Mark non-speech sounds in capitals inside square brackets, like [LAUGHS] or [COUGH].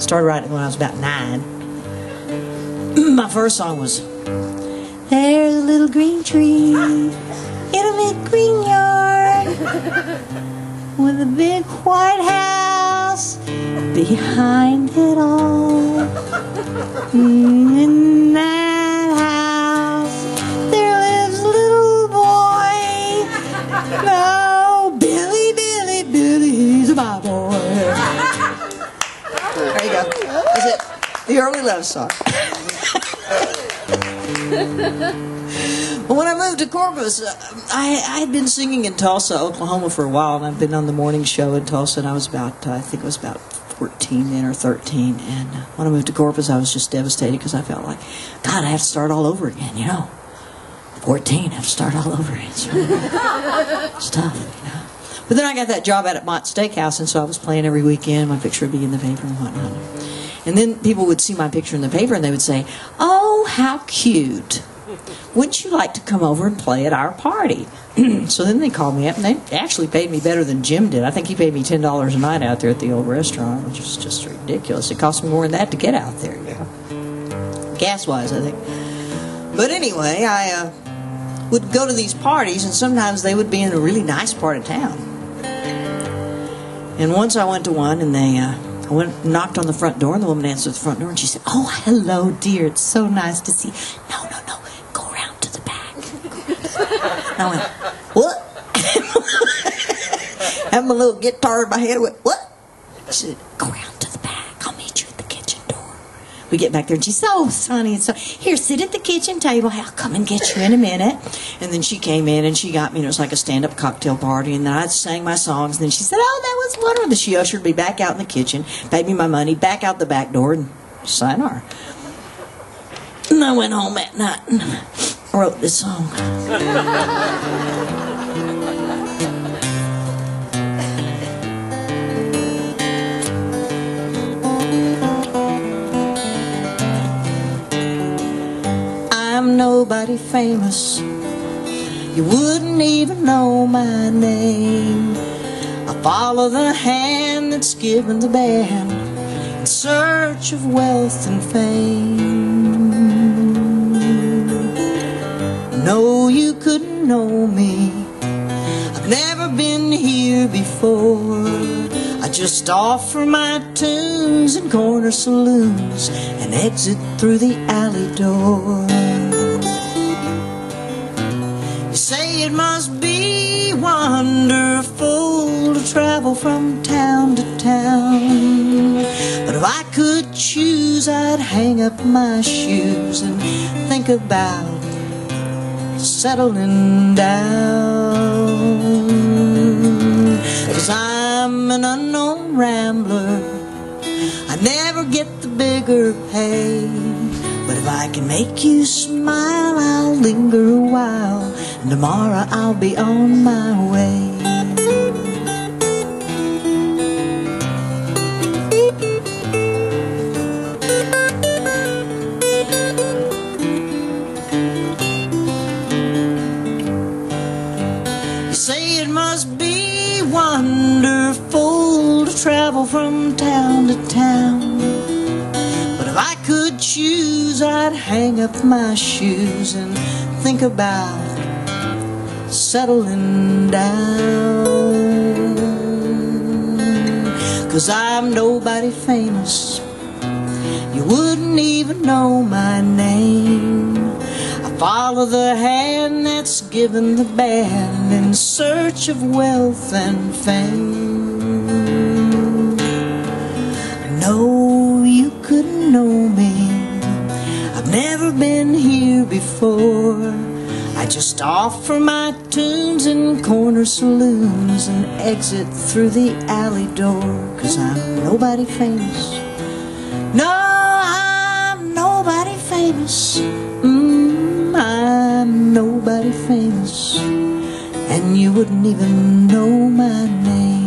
Started writing when I was about nine. [CLEARS THROAT] My first song was There's a little green tree in a big green yard with a big white house behind it all. In that house there lives a little boy. No, Billy, Billy, Billy, he's my boy. Love song. well, when I moved to Corpus, uh, I, I had been singing in Tulsa, Oklahoma for a while, and I've been on the morning show in Tulsa, and I was about, uh, I think it was about 14 then or 13. And uh, when I moved to Corpus, I was just devastated because I felt like, God, I have to start all over again, you know. 14, I have to start all over again. It's, really, it's tough, you know. But then I got that job out at Mott's Steakhouse, and so I was playing every weekend. My picture would be in the paper and whatnot. And then people would see my picture in the paper and they would say, Oh, how cute. Wouldn't you like to come over and play at our party? [CLEARS THROAT] so then they called me up and they actually paid me better than Jim did. I think he paid me $10 a night out there at the old restaurant, which is just ridiculous. It cost me more than that to get out there, you know. Gas wise, I think. But anyway, I uh, would go to these parties and sometimes they would be in a really nice part of town. And once I went to one and they. Uh, I went knocked on the front door, and the woman answered the front door, and she said, "Oh, hello, dear. It's so nice to see." You. No, no, no. Go around to the back. [LAUGHS] I went, "What?" [LAUGHS] Have my little guitar in my hand. I went, "What?" She said, "Go around to the back. I'll meet you at the kitchen door." We get back there, and she said, "Oh, Sonny, so here, sit at the kitchen table. I'll come and get you in a minute." And then she came in, and she got me. And it was like a stand-up cocktail party, and then I sang my songs. And then she said, "Oh, that was wonderful." She ushered me back out in the kitchen, paid me my money, back out the back door, and sayonara. And I went home that night and wrote this song. [LAUGHS] Nobody famous. You wouldn't even know my name. I follow the hand that's given the band in search of wealth and fame. No, you couldn't know me. I've never been here before. I just offer my tunes in corner saloons and exit through the alley door. Say it must be wonderful to travel from town to town. But if I could choose, I'd hang up my shoes and think about settling down. Cause I'm an unknown rambler. I never get the bigger pay. But if I can make you smile, I'll linger a while. Tomorrow I'll be on my way. You say it must be wonderful to travel from town to town. But if I could choose, I'd hang up my shoes and think about settling down. Cause I'm nobody famous. You wouldn't even know my name. I follow the hand that's given the band in search of wealth and fame. No, you couldn't know me. I've never been here before. I just offer my tunes in corner saloons and exit through the alley door. Cause I'm nobody famous. No, I'm nobody famous. Mm, I'm nobody famous. And you wouldn't even know my name.